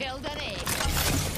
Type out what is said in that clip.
Kill the egg.